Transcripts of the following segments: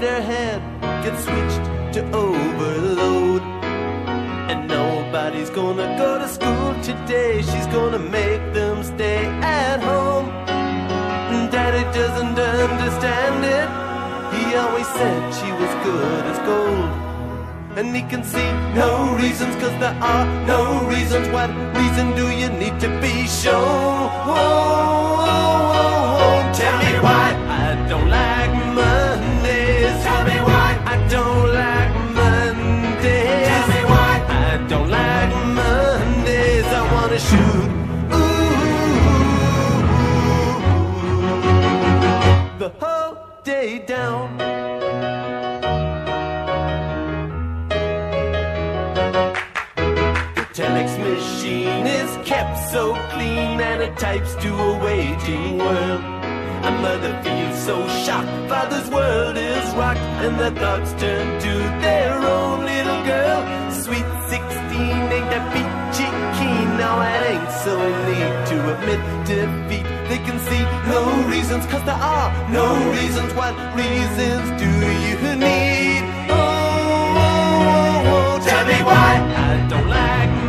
her head gets switched to overload. And nobody's gonna go to school today. She's gonna make them stay at home. And Daddy doesn't understand it. He always said she was good as gold. And he can see no reasons, cause there are no reasons. What reason do you need to be shown? Day down. The telex machine is kept so clean and it types to a waiting world. A mother feels so shocked, father's world is rocked, and the thoughts turn to their own little girl. Sweet 16 ain't that peachy keen, now it ain't so neat to admit defeat. They can see no reasons, cause there are no reasons. What reasons do you need? Oh, oh, oh, oh, tell me why I don't like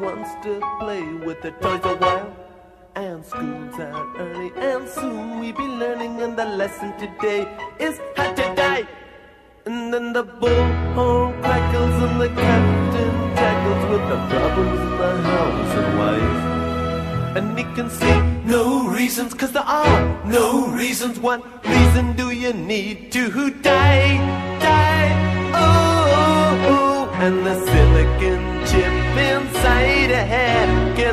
wants to play with the toys a while. And school's out early, and soon we'll be learning. And the lesson today is how to die. And then the bullhorn crackles, and the captain tackles with the problems in the house and wife. And he can see no reasons, cause there are no reasons. What reason do you need to die? Die, oh, oh, oh. And the silicon chip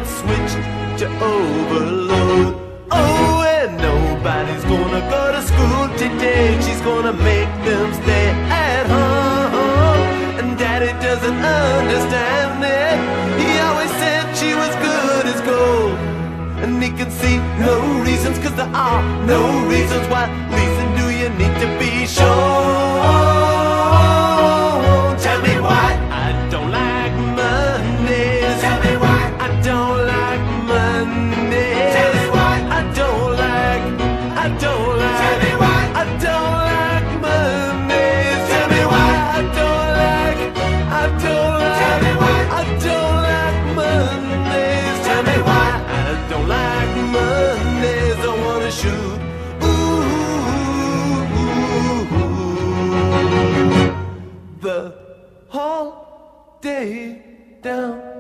switched to overload. Oh, and nobody's gonna go to school today. She's gonna make them stay at home. And daddy doesn't understand it. He always said she was good as gold. And he can see no reasons, cause there are no reasons. why. reason do you need to be Whole day down.